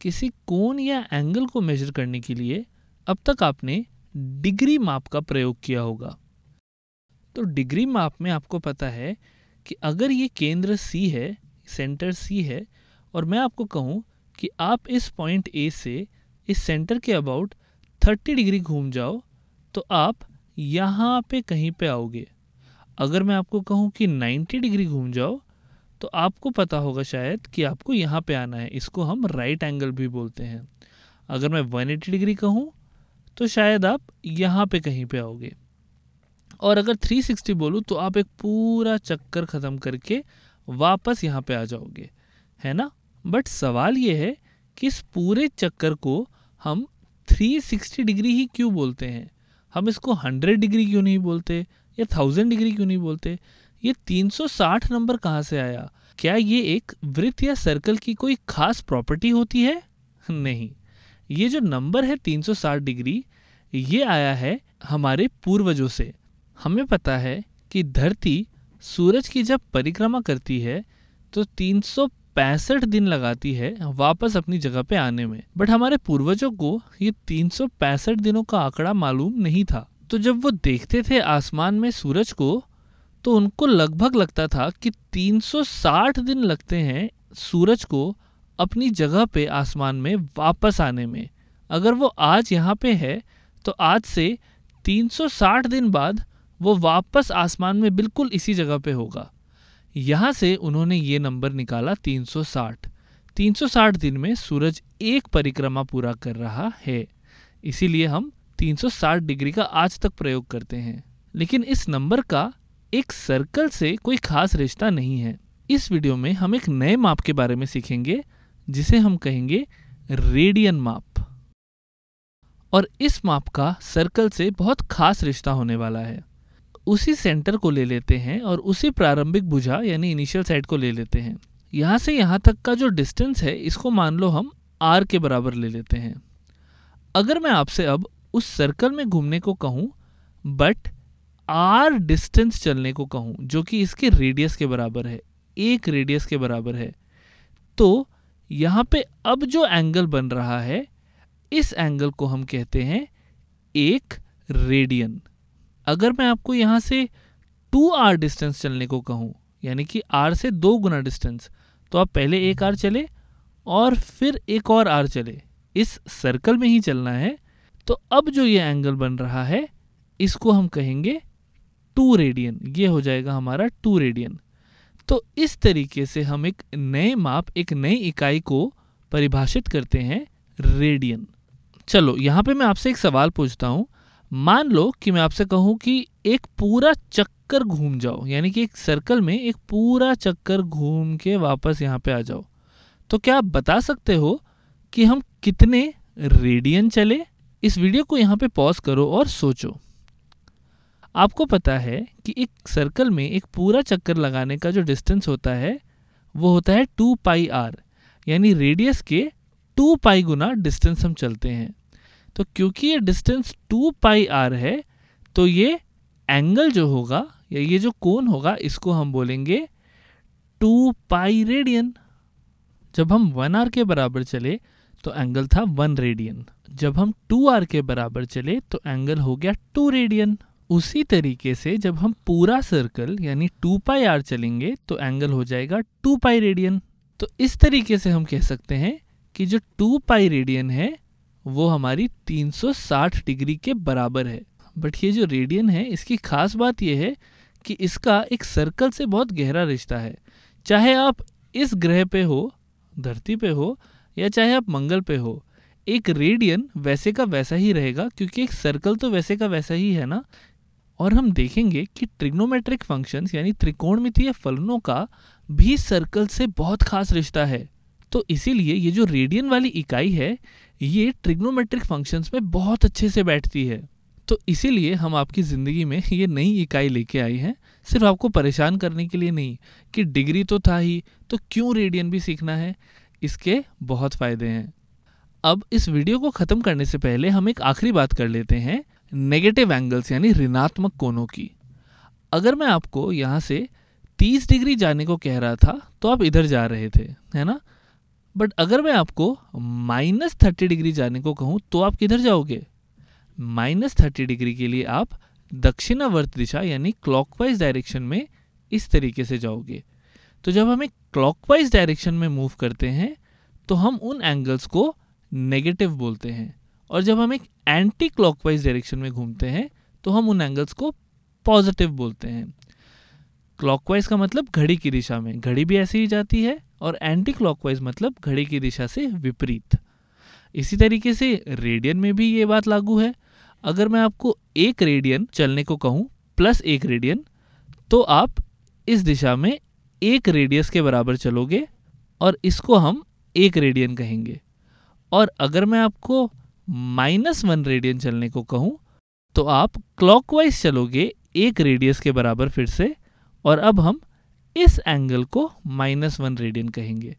किसी कोण या एंगल को मेजर करने के लिए अब तक आपने डिग्री माप का प्रयोग किया होगा। तो डिग्री माप में आपको पता है कि अगर ये केंद्र सी है सेंटर सी है, और मैं आपको कहूँ कि आप इस पॉइंट ए से इस सेंटर के अबाउट 30 डिग्री घूम जाओ तो आप यहाँ पे कहीं पे आओगे। अगर मैं आपको कहूँ कि 90 डिग्री घूम जाओ तो आपको पता होगा शायद कि आपको यहाँ पे आना है। इसको हम राइट एंगल भी बोलते हैं। अगर मैं 180 डिग्री कहूँ तो शायद आप यहाँ पे कहीं पे आओगे। और अगर 360 बोलूँ तो आप एक पूरा चक्कर ख़त्म करके वापस यहाँ पे आ जाओगे। है ना? बट सवाल ये है कि इस पूरे चक्कर को हम 360 डिग्री ही क्यों बोलते हैं? हम इसको 100 डिग्री क्यों नहीं बोलते? या 1000 डिग्री क्यों नहीं बोलते? ये 360 नंबर कहाँ से आया? क्या ये एक वृत्त या सर्कल की कोई खास प्रॉपर्टी होती है? नहीं। ये जो नंबर है 360 डिग्री, ये आया है हमारे पूर्वजों से। हमें पता है कि धरती सूरज की जब परिक्रमा करती है तो तीन दिन लगाती है वापस अपनी जगह पे आने में। बट हमारे पूर्वजों को ये तीन दिनों का आंकड़ा मालूम नहीं था। तो जब वो देखते थे आसमान में सूरज को तो उनको लगभग लगता था कि 360 दिन लगते हैं सूरज को अपनी जगह पे आसमान में वापस आने में। अगर वो आज यहाँ पे है तो आज से 360 दिन बाद वो वापस आसमान में बिल्कुल इसी जगह पे होगा। यहाँ से उन्होंने ये नंबर निकाला 360 360 दिन में सूरज एक परिक्रमा पूरा कर रहा है। इसीलिए हम 360 डिग्री का आज तक प्रयोग करते हैं। लेकिन इस नंबर का एक सर्कल से कोई खास रिश्ता नहीं है। इस वीडियो में हम एक नए माप के बारे में सीखेंगे, जिसे हम कहेंगे रेडियन माप। और इस माप का सर्कल से बहुत खास रिश्ता होने वाला है। उसी सेंटर को ले लेते हैं और उसी प्रारंभिक भुजा, यानी इनिशियल साइड को ले लेते हैं। यहाँ से यहाँ तक का जो डिस्टेंस है, इसको मान लो हम आर के बराबर ले लेते हैं। अगर मैं आपसे अब उस सर्कल में घूमने को कहूँ बट आर डिस्टेंस चलने को कहूँ, जो कि इसके रेडियस के बराबर है, एक रेडियस के बराबर है तो यहाँ पे अब जो एंगल बन रहा है, इस एंगल को हम कहते हैं एक रेडियन अगर मैं आपको यहाँ से टू आर डिस्टेंस चलने को कहूँ, यानी कि आर से दो गुना डिस्टेंस तो आप पहले एक आर चले और फिर एक और आर चले। इस सर्कल में ही चलना है तो अब जो ये एंगल बन रहा है, इसको हम कहेंगे टू रेडियन, ये हो जाएगा हमारा टू रेडियन। तो इस तरीके से हम एक नए माप, एक नई इकाई को परिभाषित करते हैं रेडियन। चलो, यहाँ पे मैं आपसे एक सवाल पूछता हूँ। मान लो कि मैं आपसे कहूँ कि एक पूरा चक्कर घूम जाओ, यानी कि एक सर्कल में एक पूरा चक्कर घूम के वापस यहाँ पे आ जाओ। तो क्या आप बता सकते हो कि हम कितने रेडियन चले? इस वीडियो को यहाँ पे पॉज करो और सोचो। आपको पता है कि एक सर्कल में एक पूरा चक्कर लगाने का जो डिस्टेंस होता है, वो होता है टू पाई आर यानी रेडियस के टू पाई गुना डिस्टेंस हम चलते हैं। तो क्योंकि ये डिस्टेंस टू पाई आर है तो ये एंगल जो होगा, या ये जो कोण होगा, इसको हम बोलेंगे टू पाई रेडियन जब हम वन आर के बराबर चले तो एंगल था वन रेडियन जब हम टू आर के बराबर चले तो एंगल हो गया टू रेडियन उसी तरीके से जब हम पूरा सर्कल यानी टू पाई आर चलेंगे तो एंगल हो जाएगा टू पाई रेडियन तो इस तरीके से हम कह सकते हैं कि जो टू पाई रेडियन है, वो हमारी 360 डिग्री के बराबर है. बट ये जो रेडियन है, इसकी खास बात यह है कि इसका एक सर्कल से बहुत गहरा रिश्ता है. चाहे आप इस ग्रह पे हो, धरती पे हो, या चाहे आप मंगल पे हो, एक रेडियन वैसे का वैसा ही रहेगा, क्योंकि एक सर्कल तो वैसे का वैसा ही है ना. और हम देखेंगे कि ट्रिग्नोमेट्रिक फ़ंक्शंस यानी त्रिकोणमितीय फलनों का भी सर्कल से बहुत खास रिश्ता है। तो इसीलिए ये जो रेडियन वाली इकाई है, ये ट्रिग्नोमेट्रिक फ़ंक्शंस में बहुत अच्छे से बैठती है। तो इसीलिए हम आपकी ज़िंदगी में ये नई इकाई लेके आई हैं। सिर्फ़ आपको परेशान करने के लिए नहीं कि डिग्री तो था ही तो क्यों रेडियन भी सीखना है? इसके बहुत फ़ायदे हैं। अब इस वीडियो को ख़त्म करने से पहले हम एक आखिरी बात कर लेते हैं। नेगेटिव एंगल्स यानी ऋणात्मक कोणों की। अगर मैं आपको यहाँ से 30 डिग्री जाने को कह रहा था तो आप इधर जा रहे थे, है ना? बट अगर मैं आपको माइनस थर्टी डिग्री जाने को कहूँ तो आप किधर जाओगे? माइनस थर्टी डिग्री के लिए आप दक्षिणावर्त दिशा, यानी क्लॉकवाइज डायरेक्शन में इस तरीके से जाओगे। तो जब हम एक क्लॉकवाइज डायरेक्शन में मूव करते हैं तो हम उन एंगल्स को नेगेटिव बोलते हैं। और जब हम एक एंटी क्लॉकवाइज डायरेक्शन में घूमते हैं तो हम उन एंगल्स को पॉजिटिव बोलते हैं। क्लॉकवाइज का मतलब घड़ी की दिशा में। घड़ी भी ऐसे ही जाती है और एंटी क्लॉकवाइज मतलब घड़ी की दिशा से विपरीत। इसी तरीके से रेडियन में भी ये बात लागू है। अगर मैं आपको एक रेडियन चलने को कहूँ प्लस एक रेडियन तो आप इस दिशा में एक रेडियस के बराबर चलोगे और इसको हम एक रेडियन कहेंगे। और अगर मैं आपको माइनस वन रेडियन चलने को कहूँ तो आप क्लॉकवाइज चलोगे एक रेडियस के बराबर फिर से, और अब हम इस एंगल को माइनस वन रेडियन कहेंगे।